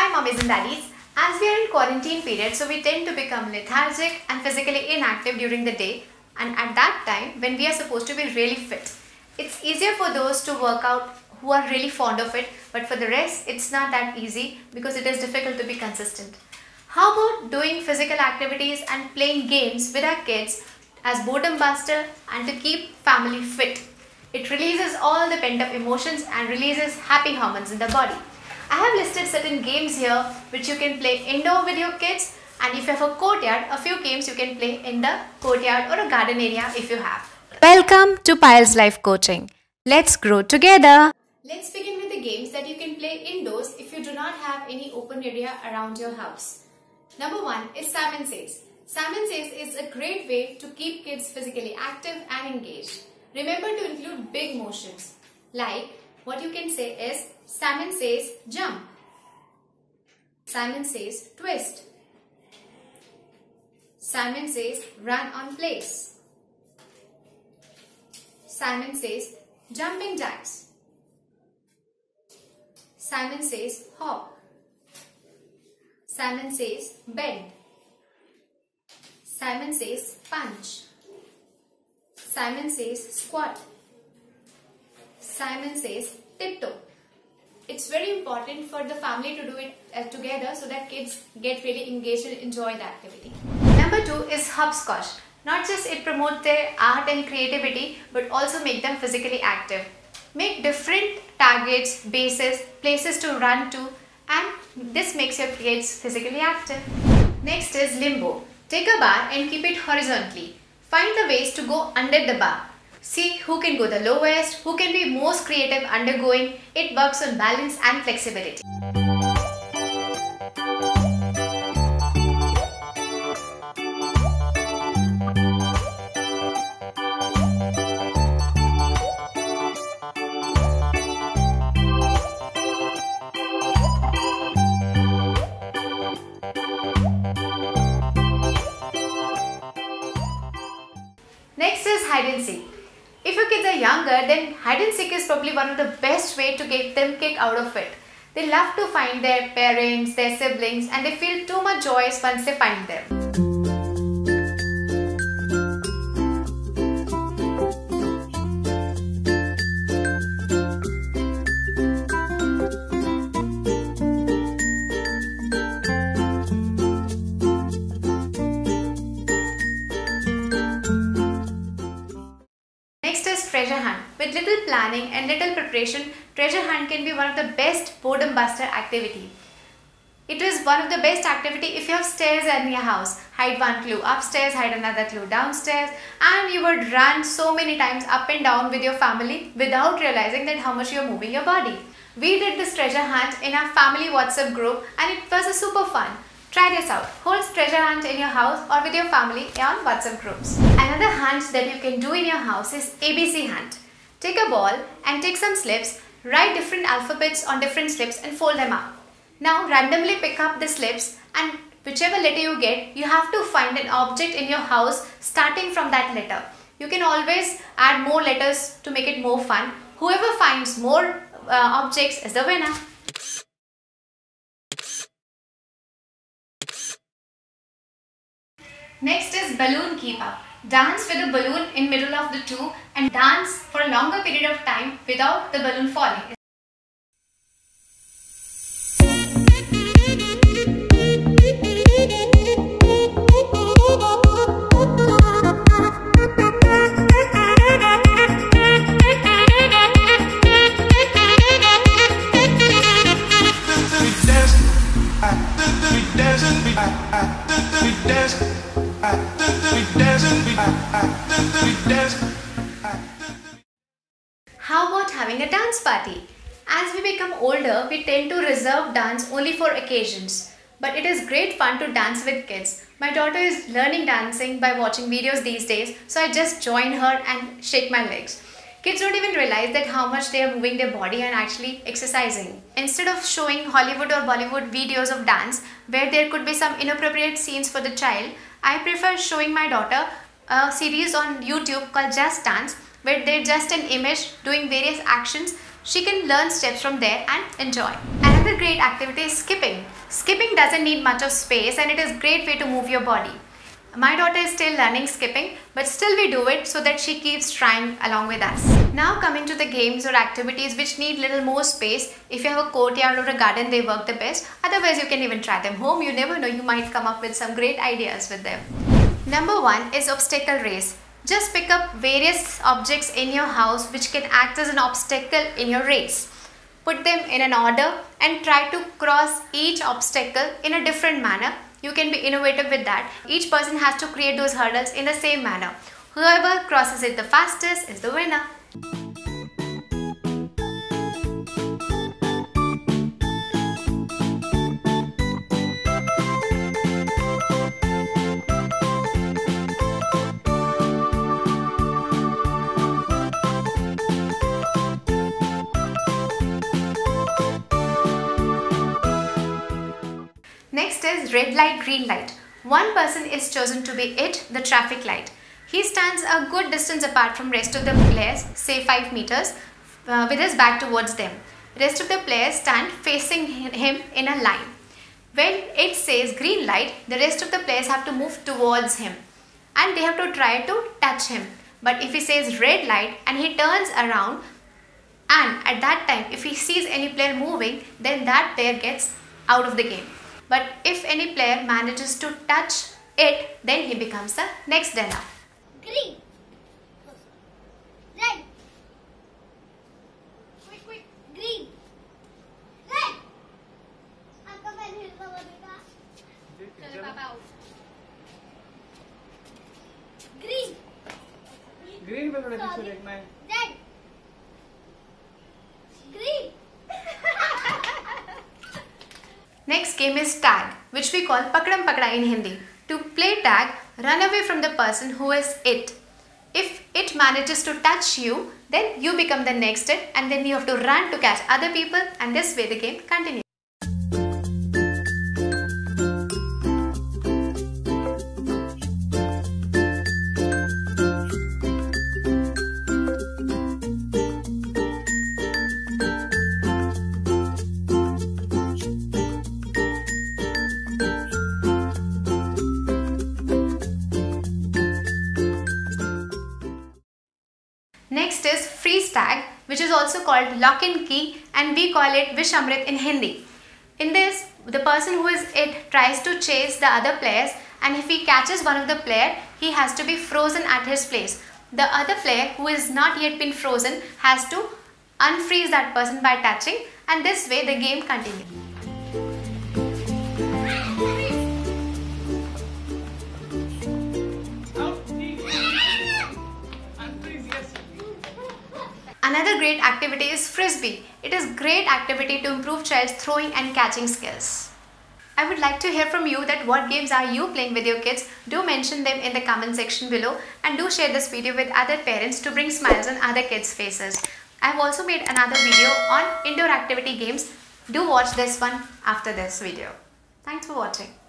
Hi mummies and daddies. As we are in quarantine period, so we tend to become lethargic and physically inactive during the day and at that time when we are supposed to be really fit. It's easier for those to work out who are really fond of it but for the rest it's not that easy because it is difficult to be consistent. How about doing physical activities and playing games with our kids as boredom buster and to keep family fit? It releases all the pent up emotions and releases happy hormones in the body. I have listed certain games here which you can play indoor with your kids and if you have a courtyard, a few games you can play in the courtyard or a garden area if you have. Welcome to Payal's Life Coaching. Let's grow together. Let's begin with the games that you can play indoors if you do not have any open area around your house. Number one is Simon Says. Simon Says is a great way to keep kids physically active and engaged. Remember to include big motions like what you can say is Simon says jump. Simon says twist. Simon says run on place. Simon says jumping jacks. Simon says hop. Simon says bend. Simon says punch. Simon says squat. Simon says tiptoe. It's very important for the family to do it uh, together so that kids get really engaged and enjoy the activity. Number two is hopscotch. Not just it promotes their art and creativity but also make them physically active. Make different targets, bases, places to run to and this makes your kids physically active. Next is limbo. Take a bar and keep it horizontally. Find the ways to go under the bar. See who can go the lowest, who can be most creative undergoing. It works on balance and flexibility. Hide and seek is probably one of the best way to get them kick out of it. They love to find their parents, their siblings and they feel too much joyous once they find them. Next is treasure hunt. With little planning and little preparation, treasure hunt can be one of the best boredom buster activity. It is one of the best activity if you have stairs in your house. Hide one clue upstairs, hide another clue downstairs and you would run so many times up and down with your family without realizing that how much you are moving your body. We did this treasure hunt in our family WhatsApp group and it was a super fun. Try this out. Hold treasure hunt in your house or with your family on WhatsApp groups. Another hunt that you can do in your house is ABC hunt. Take a ball and take some slips, write different alphabets on different slips and fold them up. Now randomly pick up the slips and whichever letter you get, you have to find an object in your house starting from that letter. You can always add more letters to make it more fun. Whoever finds more uh, objects is the winner. Next is balloon keep up. Dance with a balloon in middle of the two and dance for a longer period of time without the balloon falling. How about having a dance party? As we become older, we tend to reserve dance only for occasions. But it is great fun to dance with kids. My daughter is learning dancing by watching videos these days, so I just join her and shake my legs. Kids don't even realize that how much they are moving their body and actually exercising. Instead of showing Hollywood or Bollywood videos of dance where there could be some inappropriate scenes for the child, I prefer showing my daughter a series on YouTube called Just Dance where they're just an image doing various actions. She can learn steps from there and enjoy. Another great activity is skipping. Skipping doesn't need much of space and it is a great way to move your body. My daughter is still learning skipping but still we do it so that she keeps trying along with us. Now coming to the games or activities which need little more space. If you have a courtyard or a garden they work the best. Otherwise you can even try them home. You never know you might come up with some great ideas with them. Number one is obstacle race. Just pick up various objects in your house which can act as an obstacle in your race. Put them in an order and try to cross each obstacle in a different manner you can be innovative with that. Each person has to create those hurdles in the same manner. Whoever crosses it the fastest is the winner. Is red light, green light. One person is chosen to be it, the traffic light. He stands a good distance apart from rest of the players, say 5 meters, uh, with his back towards them. Rest of the players stand facing him in a line. When it says green light, the rest of the players have to move towards him and they have to try to touch him. But if he says red light and he turns around and at that time if he sees any player moving, then that player gets out of the game. But if any player manages to touch it, then he becomes the next runner. Green. Red. Quick, quick. Green. Red. आपका pen हिलता हुआ बेटा चलो पापा out. Green. Green पे थोड़ा पीछे Sorry. देखना है Next game is tag, which we call pakadam pakda in Hindi. To play tag, run away from the person who is it. If it manages to touch you, then you become the next it and then you have to run to catch other people and this way the game continues. Tag, which is also called lock and key, and we call it Vishamrit in Hindi. In this, the person who is it tries to chase the other players, and if he catches one of the player, he has to be frozen at his place. The other player who is not yet been frozen has to unfreeze that person by touching, and this way the game continues. Another great activity is frisbee. It is great activity to improve child's throwing and catching skills. I would like to hear from you that what games are you playing with your kids. Do mention them in the comment section below and do share this video with other parents to bring smiles on other kids' faces. I have also made another video on indoor activity games. Do watch this one after this video. Thanks for watching.